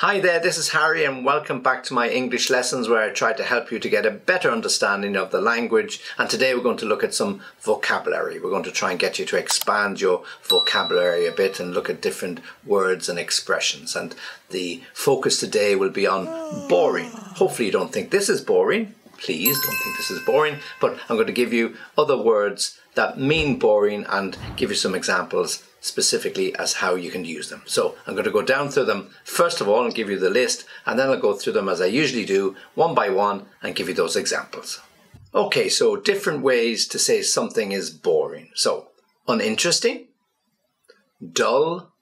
Hi there, this is Harry, and welcome back to my English lessons where I try to help you to get a better understanding of the language. And today we're going to look at some vocabulary. We're going to try and get you to expand your vocabulary a bit and look at different words and expressions. And the focus today will be on boring. Hopefully, you don't think this is boring. Please don't think this is boring, but I'm going to give you other words that mean boring and give you some examples specifically as how you can use them. So I'm going to go down through them first of all and give you the list, and then I'll go through them as I usually do, one by one, and give you those examples. Okay, so different ways to say something is boring. So, uninteresting, dull,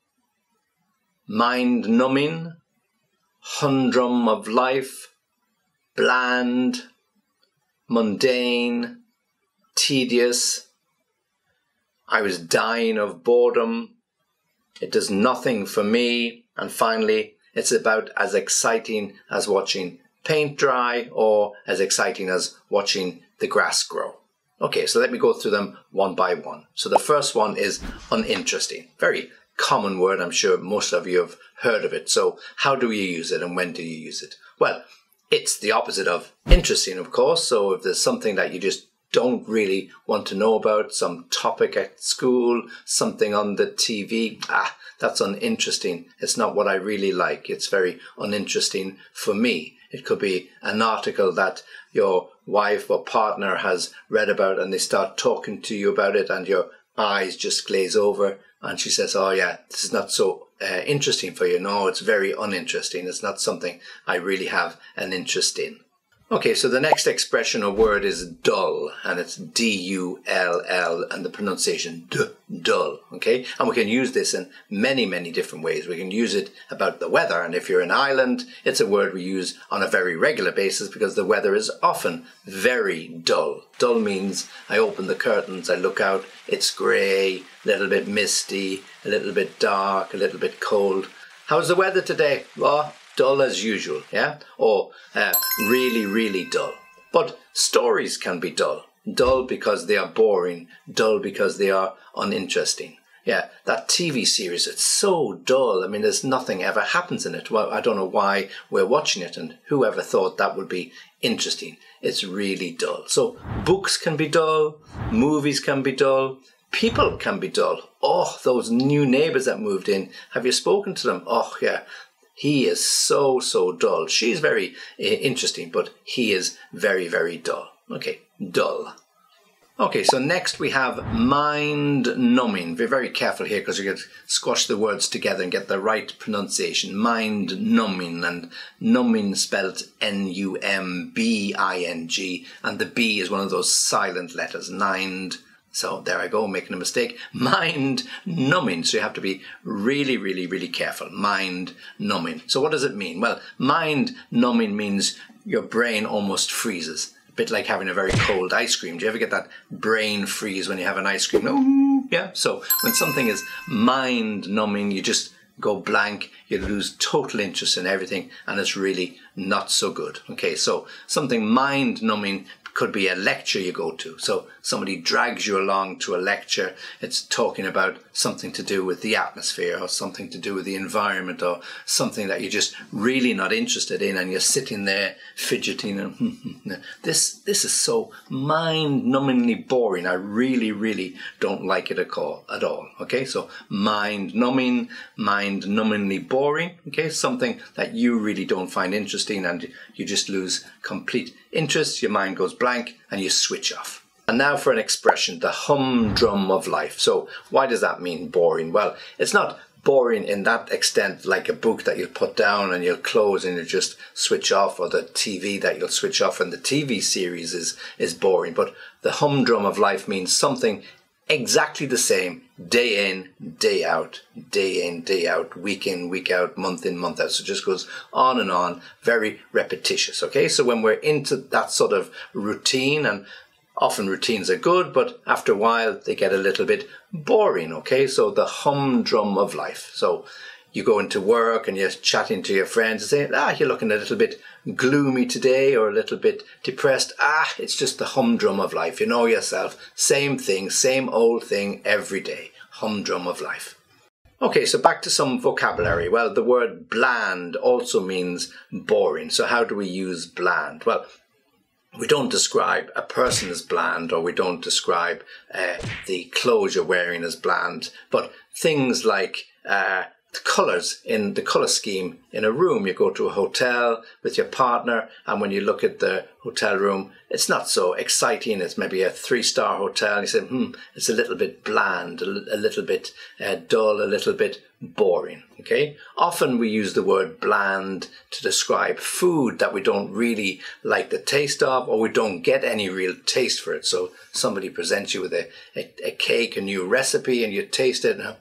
mind numbing, humdrum of life, bland, mundane, tedious, I was dying of boredom. It does nothing for me. And finally, it's about as exciting as watching paint dry or as exciting as watching the grass grow. Okay, so let me go through them one by one. So the first one is uninteresting. Very common word. I'm sure most of you have heard of it. So how do you use it and when do you use it? Well, it's the opposite of interesting, of course. So if there's something that you just don't really want to know about, some topic at school, something on the TV. Ah, that's uninteresting. It's not what I really like. It's very uninteresting for me. It could be an article that your wife or partner has read about and they start talking to you about it and your eyes just glaze over and she says, Oh yeah, this is not so uh, interesting for you. No, it's very uninteresting. It's not something I really have an interest in. Okay, so the next expression or word is dull, and it's D-U-L-L, and the pronunciation d, dull, okay? And we can use this in many, many different ways. We can use it about the weather, and if you're in Ireland, it's a word we use on a very regular basis because the weather is often very dull. Dull means I open the curtains, I look out, it's grey, a little bit misty, a little bit dark, a little bit cold. How's the weather today? Well, dull as usual, yeah? Or uh, really, really dull. But stories can be dull. Dull because they are boring, dull because they are uninteresting. Yeah, that TV series, it's so dull. I mean, there's nothing ever happens in it. Well, I don't know why we're watching it, and whoever thought that would be interesting. It's really dull. So, books can be dull, movies can be dull, people can be dull. Oh, those new neighbours that moved in. Have you spoken to them? Oh, yeah. He is so, so dull. She's very uh, interesting, but he is very, very dull. Okay, dull. Okay, so next we have mind numbing. Be very careful here because you get squash the words together and get the right pronunciation. Mind numbing and numbing spelled N U M B I N G, and the B is one of those silent letters. Mind so there I go, making a mistake. Mind numbing. So you have to be really, really, really careful. Mind numbing. So what does it mean? Well, mind numbing means your brain almost freezes. A bit like having a very cold ice cream. Do you ever get that brain freeze when you have an ice cream? Oh, yeah. So when something is mind numbing, you just go blank, you lose total interest in everything, and it's really not so good. Okay, so something mind numbing could be a lecture you go to. So somebody drags you along to a lecture. It's talking about something to do with the atmosphere or something to do with the environment or something that you're just really not interested in and you're sitting there fidgeting and this this is so mind-numbingly boring. I really, really don't like it at all at all. Okay, so mind-numbing, mind-numbingly boring, okay, something that you really don't find interesting and you just lose complete interest, your mind goes blank, and you switch off. And now for an expression, the humdrum of life. So, why does that mean boring? Well, it's not boring in that extent, like a book that you'll put down and you'll close and you just switch off, or the TV that you'll switch off, and the TV series is, is boring. But the humdrum of life means something exactly the same day in, day out, day in, day out, week in, week out, month in, month out. So it just goes on and on, very repetitious. Okay, so when we're into that sort of routine, and often routines are good, but after a while they get a little bit boring. Okay, so the humdrum of life. So you go into work and you're chatting to your friends and saying, ah, you're looking a little bit gloomy today or a little bit depressed. Ah, it's just the humdrum of life. You know yourself. Same thing, same old thing every day. Humdrum of life. Okay, so back to some vocabulary. Well, the word bland also means boring. So how do we use bland? Well, we don't describe a person as bland or we don't describe uh, the clothes you're wearing as bland, but things like uh, the colors in the color scheme in a room. You go to a hotel with your partner, and when you look at the hotel room, it's not so exciting. It's maybe a three star hotel. You say, hmm, it's a little bit bland, a, little bit uh, dull, a little bit boring. Okay. Often we use the word bland to describe food that we don't really like the taste of, or we don't get any real taste for it. So somebody presents you with a, a, a cake, a new recipe, and you taste it, and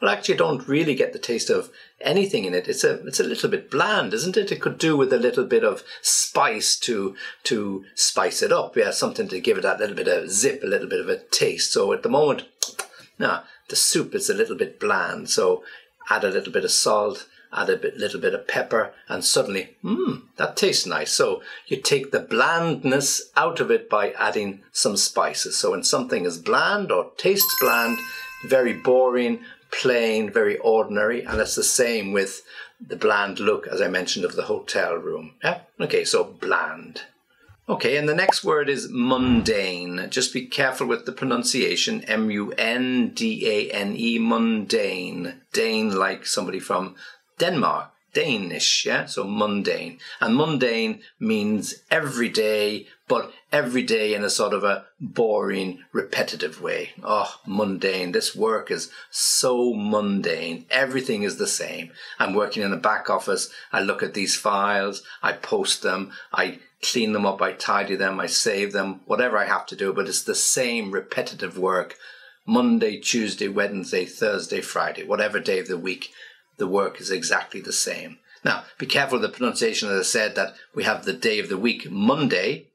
well, actually, you don't really get the taste of anything in it. It's a it's a little bit bland, isn't it? It could do with a little bit of spice to to spice it up. Yeah, something to give it that little bit of zip, a little bit of a taste. So at the moment, now the soup is a little bit bland. So add a little bit of salt, add a bit, little bit of pepper, and suddenly, mmm, that tastes nice. So you take the blandness out of it by adding some spices. So when something is bland or tastes bland, very boring, plain, very ordinary, and it's the same with the bland look, as I mentioned, of the hotel room. Yeah? Okay, so bland. Okay, and the next word is mundane. Just be careful with the pronunciation. M U N D A N E, mundane. Dane, like somebody from Denmark. Danish, yeah? So mundane. And mundane means everyday, but every day in a sort of a boring, repetitive way. Oh, mundane. This work is so mundane. Everything is the same. I'm working in a back office. I look at these files. I post them. I clean them up. I tidy them. I save them. Whatever I have to do, but it's the same repetitive work. Monday, Tuesday, Wednesday, Thursday, Friday, whatever day of the week, the work is exactly the same. Now, be careful of the pronunciation, as I said, that we have the day of the week, Monday,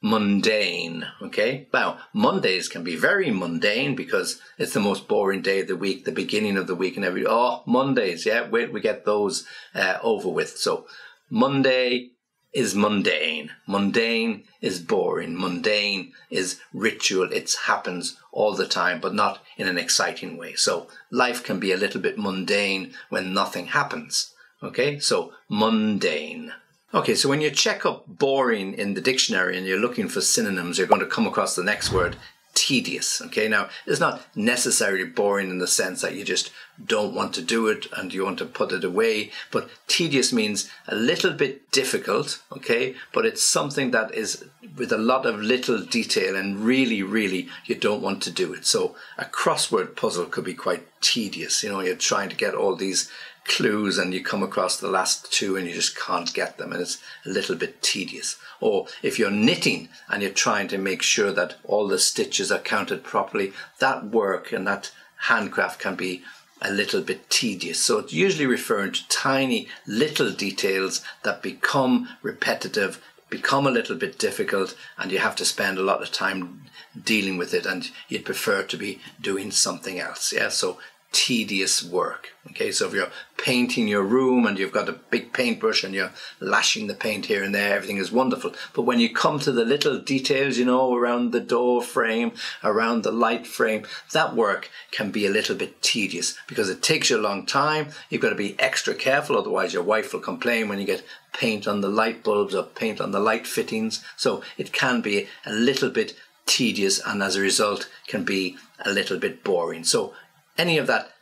mundane. Okay. Now, Mondays can be very mundane because it's the most boring day of the week, the beginning of the week, and every, oh, Mondays. Yeah. We, we get those uh, over with. So, Monday is mundane. Mundane is boring. Mundane is ritual. It happens all the time, but not in an exciting way. So, life can be a little bit mundane when nothing happens. Okay. So, mundane. Okay, so when you check up boring in the dictionary and you're looking for synonyms, you're going to come across the next word, tedious. Okay, now it's not necessarily boring in the sense that you just don't want to do it and you want to put it away, but tedious means a little bit difficult. Okay, but it's something that is with a lot of little detail and really, really you don't want to do it. So a crossword puzzle could be quite tedious. You know, you're trying to get all these clues and you come across the last two and you just can't get them and it's a little bit tedious. Or if you're knitting and you're trying to make sure that all the stitches are counted properly, that work and that handcraft can be a little bit tedious. So it's usually referring to tiny little details that become repetitive, become a little bit difficult, and you have to spend a lot of time dealing with it and you'd prefer to be doing something else. Yeah. So tedious work. Okay, so if you're painting your room and you've got a big paintbrush and you're lashing the paint here and there, everything is wonderful. But when you come to the little details, you know, around the door frame, around the light frame, that work can be a little bit tedious because it takes you a long time. You've got to be extra careful, otherwise your wife will complain when you get paint on the light bulbs or paint on the light fittings. So it can be a little bit tedious and as a result can be a little bit boring. So any of that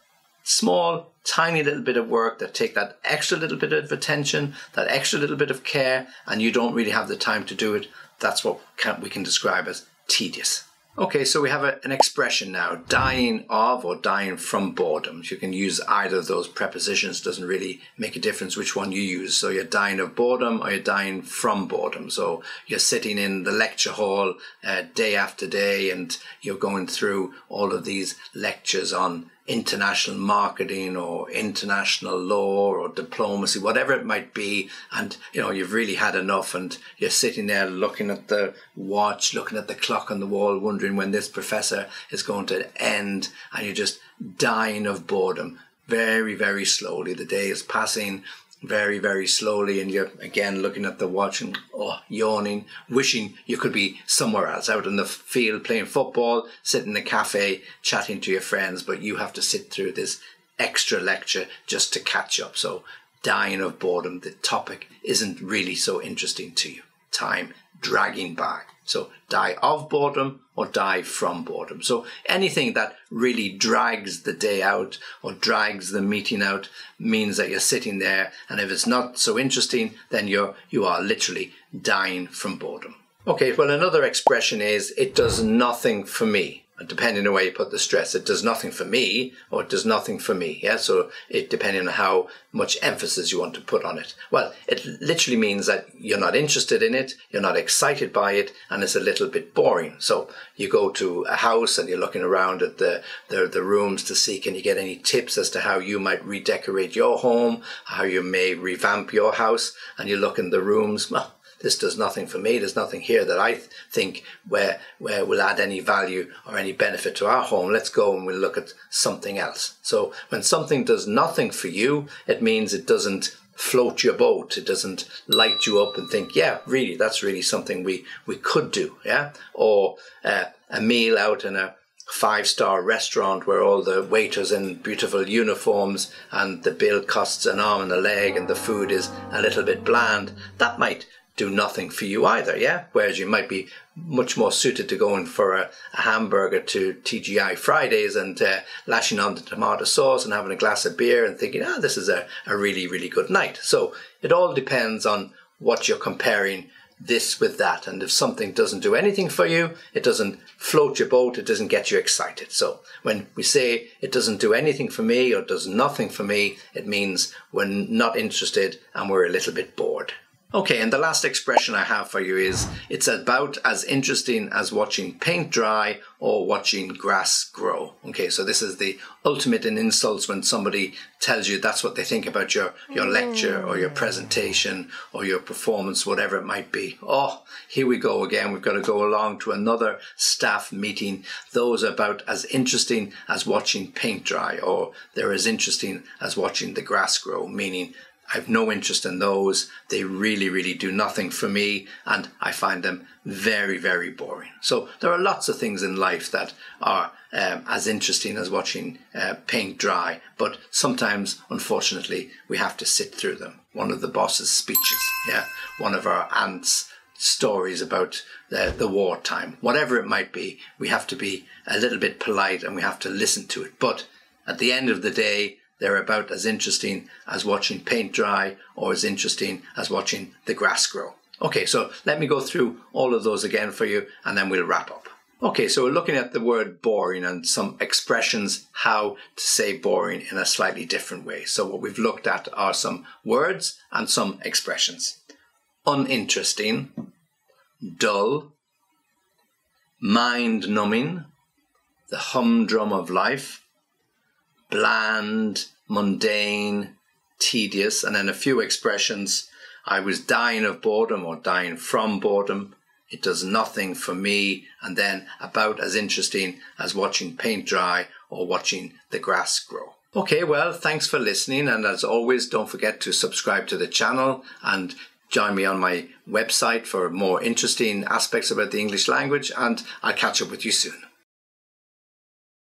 small, tiny little bit of work that take that extra little bit of attention, that extra little bit of care, and you don't really have the time to do it, that's what we can describe as tedious. Okay, so we have a, an expression now, dying of or dying from boredom. You can use either of those prepositions, doesn't really make a difference which one you use. So you're dying of boredom or you're dying from boredom. So you're sitting in the lecture hall uh, day after day and you're going through all of these lectures on international marketing or international law or diplomacy, whatever it might be. And, you know, you've really had enough and you're sitting there looking at the watch, looking at the clock on the wall, wondering when this professor is going to end and you're just dying of boredom very, very slowly. The day is passing very, very slowly, and you're again looking at the watch and oh, yawning, wishing you could be somewhere else, out in the field playing football, sitting in a cafe, chatting to your friends, but you have to sit through this extra lecture just to catch up. So, dying of boredom, the topic isn't really so interesting to you. Time dragging by. So die of boredom or die from boredom. So anything that really drags the day out or drags the meeting out means that you're sitting there and if it's not so interesting, then you're, you are literally dying from boredom. Okay, well another expression is it does nothing for me depending on where you put the stress, it does nothing for me or it does nothing for me. Yeah. So it depending on how much emphasis you want to put on it. Well, it literally means that you're not interested in it, you're not excited by it, and it's a little bit boring. So you go to a house and you're looking around at the, the, the rooms to see can you get any tips as to how you might redecorate your home, how you may revamp your house, and you look in the rooms. Well, this does nothing for me. There's nothing here that I think where where will add any value or any benefit to our home. Let's go and we'll look at something else. So when something does nothing for you, it means it doesn't float your boat. It doesn't light you up and think, yeah, really, that's really something we we could do. Yeah, or uh, a meal out in a five star restaurant where all the waiters in beautiful uniforms and the bill costs an arm and a leg and the food is a little bit bland. That might do nothing for you either, yeah? Whereas you might be much more suited to going for a, a hamburger to TGI Fridays and uh, lashing on the tomato sauce and having a glass of beer and thinking, ah, oh, this is a, a really, really good night. So it all depends on what you're comparing this with that. And if something doesn't do anything for you, it doesn't float your boat, it doesn't get you excited. So when we say it doesn't do anything for me or does nothing for me, it means we're not interested and we're a little bit bored. Okay, and the last expression I have for you is it's about as interesting as watching paint dry or watching grass grow. Okay, so this is the ultimate in insults when somebody tells you that's what they think about your, your lecture or your presentation or your performance, whatever it might be. Oh, here we go again. We've got to go along to another staff meeting. Those about as interesting as watching paint dry or they're as interesting as watching the grass grow, meaning I've no interest in those. They really, really do nothing for me, and I find them very, very boring. So there are lots of things in life that are um, as interesting as watching uh, paint dry, but sometimes, unfortunately, we have to sit through them. One of the boss's speeches, yeah, one of our aunt's stories about the, the wartime, whatever it might be, we have to be a little bit polite and we have to listen to it. But at the end of the day, they're about as interesting as watching paint dry or as interesting as watching the grass grow. Okay, so let me go through all of those again for you and then we'll wrap up. Okay, so we're looking at the word boring and some expressions how to say boring in a slightly different way. So what we've looked at are some words and some expressions. Uninteresting, dull, mind numbing, the humdrum of life, bland, mundane, tedious, and then a few expressions. I was dying of boredom or dying from boredom. It does nothing for me, and then about as interesting as watching paint dry or watching the grass grow. Okay, well, thanks for listening, and as always, don't forget to subscribe to the channel and join me on my website for more interesting aspects about the English language, and I'll catch up with you soon.